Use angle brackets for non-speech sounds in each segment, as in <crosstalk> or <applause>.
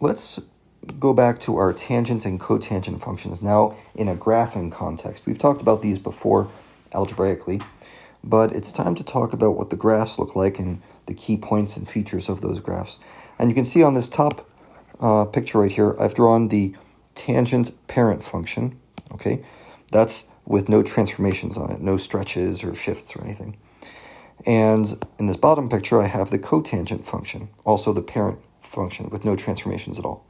let's go back to our tangent and cotangent functions now in a graphing context. We've talked about these before algebraically, but it's time to talk about what the graphs look like and the key points and features of those graphs. And you can see on this top uh, picture right here, I've drawn the tangent parent function, okay? That's with no transformations on it, no stretches or shifts or anything. And in this bottom picture, I have the cotangent function, also the parent function with no transformations at all.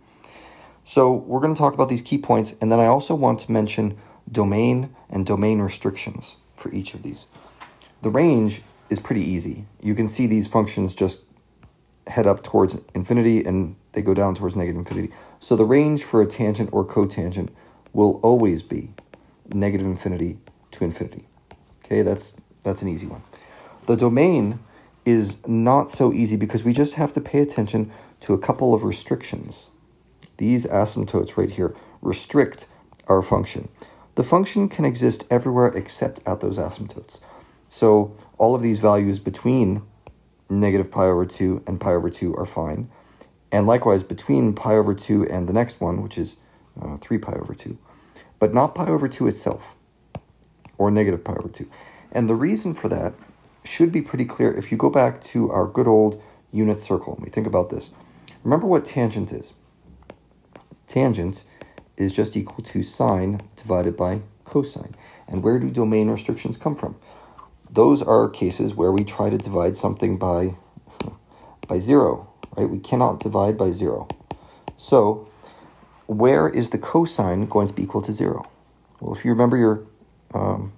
So we're going to talk about these key points, and then I also want to mention domain and domain restrictions for each of these. The range is pretty easy. You can see these functions just head up towards infinity and they go down towards negative infinity. So the range for a tangent or cotangent will always be negative infinity to infinity. Okay, that's that's an easy one. The domain is not so easy because we just have to pay attention to a couple of restrictions. These asymptotes right here restrict our function. The function can exist everywhere except at those asymptotes. So all of these values between negative pi over 2 and pi over 2 are fine. And likewise between pi over 2 and the next one, which is uh, 3 pi over 2. But not pi over 2 itself, or negative pi over 2. And the reason for that should be pretty clear if you go back to our good old unit circle and we think about this. Remember what tangent is. Tangent is just equal to sine divided by cosine. And where do domain restrictions come from? Those are cases where we try to divide something by, <laughs> by zero, right? We cannot divide by zero. So where is the cosine going to be equal to zero? Well, if you remember your, um,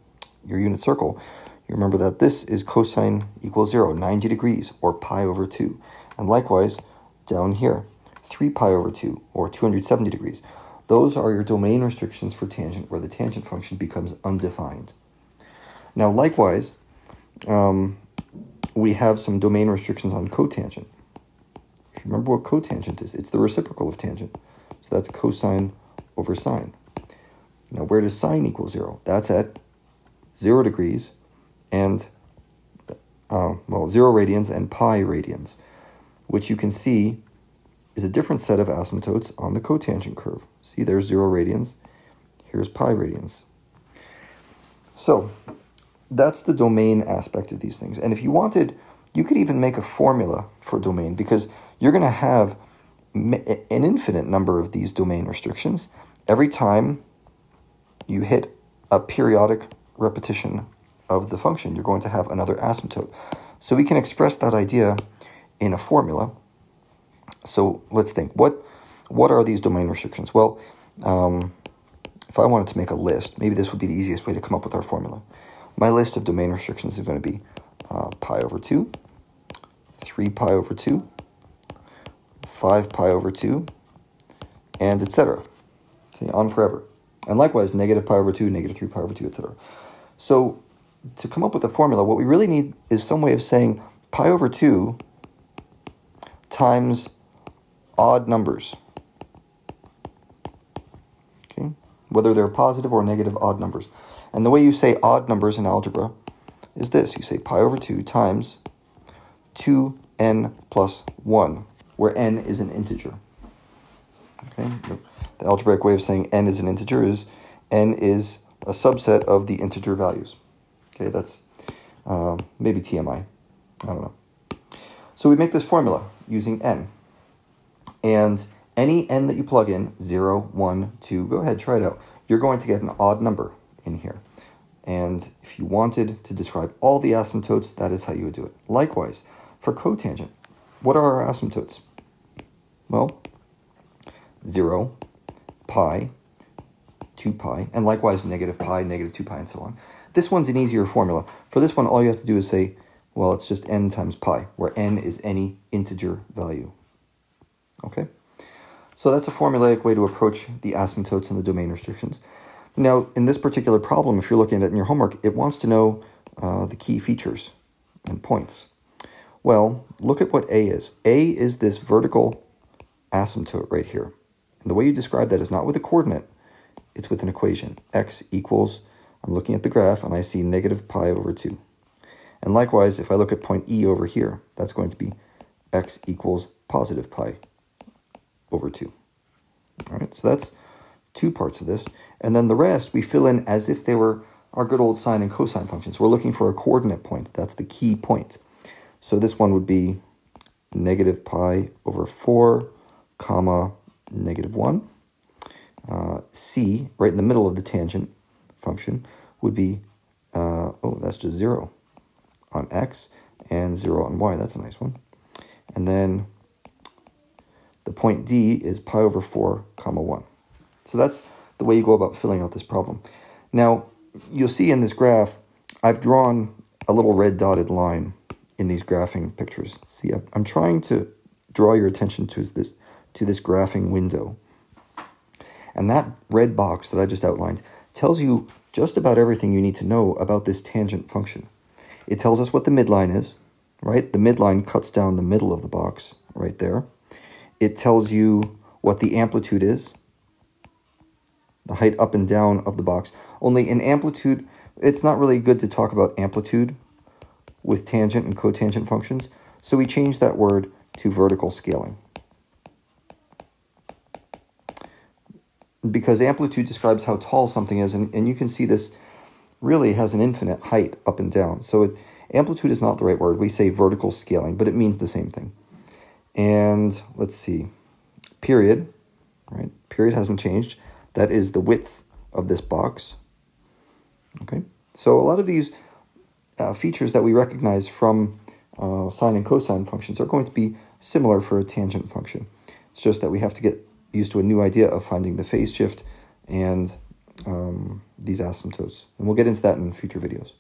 your unit circle, you remember that this is cosine equals 0, 90 degrees, or pi over 2. And likewise, down here, 3 pi over 2, or 270 degrees. Those are your domain restrictions for tangent, where the tangent function becomes undefined. Now, likewise, um, we have some domain restrictions on cotangent. Remember what cotangent is? It's the reciprocal of tangent. So that's cosine over sine. Now, where does sine equal 0? That's at 0 degrees and, uh, well, 0 radians and pi radians, which you can see is a different set of asymptotes on the cotangent curve. See, there's 0 radians, here's pi radians. So, that's the domain aspect of these things. And if you wanted, you could even make a formula for domain because you're going to have an infinite number of these domain restrictions every time you hit a periodic repetition of the function, you're going to have another asymptote. So we can express that idea in a formula. So let's think, what, what are these domain restrictions? Well, um, if I wanted to make a list, maybe this would be the easiest way to come up with our formula. My list of domain restrictions is going to be uh, pi over 2, 3 pi over 2, 5 pi over 2, and etc. Okay, on forever. And likewise, negative pi over 2, negative 3 pi over 2, etc. So to come up with a formula, what we really need is some way of saying pi over 2 times odd numbers. Okay? Whether they're positive or negative odd numbers. And the way you say odd numbers in algebra is this. You say pi over 2 times 2n plus 1, where n is an integer. Okay? The algebraic way of saying n is an integer is n is a subset of the integer values. Okay, that's um, maybe TMI. I don't know. So we make this formula using n. And any n that you plug in, 0, 1, 2, go ahead, try it out. You're going to get an odd number in here. And if you wanted to describe all the asymptotes, that is how you would do it. Likewise, for cotangent, what are our asymptotes? Well, 0, pi, 2 pi, and likewise negative pi, negative 2 pi, and so on. This one's an easier formula. For this one, all you have to do is say, well, it's just n times pi, where n is any integer value. Okay? So that's a formulaic way to approach the asymptotes and the domain restrictions. Now, in this particular problem, if you're looking at it in your homework, it wants to know uh, the key features and points. Well, look at what A is. A is this vertical asymptote right here. And the way you describe that is not with a coordinate, it's with an equation. x equals I'm looking at the graph and I see negative pi over 2. And likewise, if I look at point E over here, that's going to be x equals positive pi over 2. All right, so that's two parts of this. And then the rest we fill in as if they were our good old sine and cosine functions. We're looking for a coordinate point. That's the key point. So this one would be negative pi over 4, comma, negative 1. Uh, c, right in the middle of the tangent function, would be, uh, oh, that's just 0 on x and 0 on y. That's a nice one. And then the point D is pi over 4 comma 1. So that's the way you go about filling out this problem. Now, you'll see in this graph, I've drawn a little red dotted line in these graphing pictures. See, I'm trying to draw your attention to this, to this graphing window. And that red box that I just outlined tells you just about everything you need to know about this tangent function. It tells us what the midline is, right? The midline cuts down the middle of the box right there. It tells you what the amplitude is, the height up and down of the box. Only in amplitude, it's not really good to talk about amplitude with tangent and cotangent functions, so we change that word to vertical scaling. Because amplitude describes how tall something is, and, and you can see this really has an infinite height up and down. So it, amplitude is not the right word. We say vertical scaling, but it means the same thing. And let's see, period, right? Period hasn't changed. That is the width of this box. Okay, so a lot of these uh, features that we recognize from uh, sine and cosine functions are going to be similar for a tangent function. It's just that we have to get used to a new idea of finding the phase shift and um, these asymptotes. And we'll get into that in future videos.